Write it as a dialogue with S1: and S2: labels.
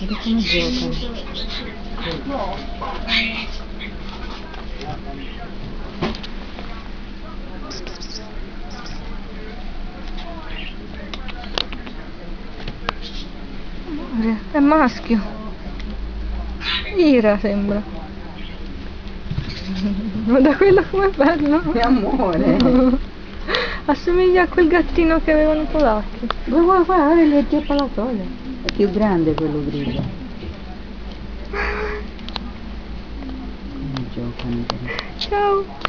S1: Guarda come giocano.
S2: Amore, È maschio. Ira sembra. Guarda quello come è bello.
S1: Che amore.
S2: Assomiglia a quel gattino che avevano i polacchi.
S1: Guarda, guarda, guarda, gli acchiappa la coda. È più grande quello grigio. Come giocano.
S2: Ciao.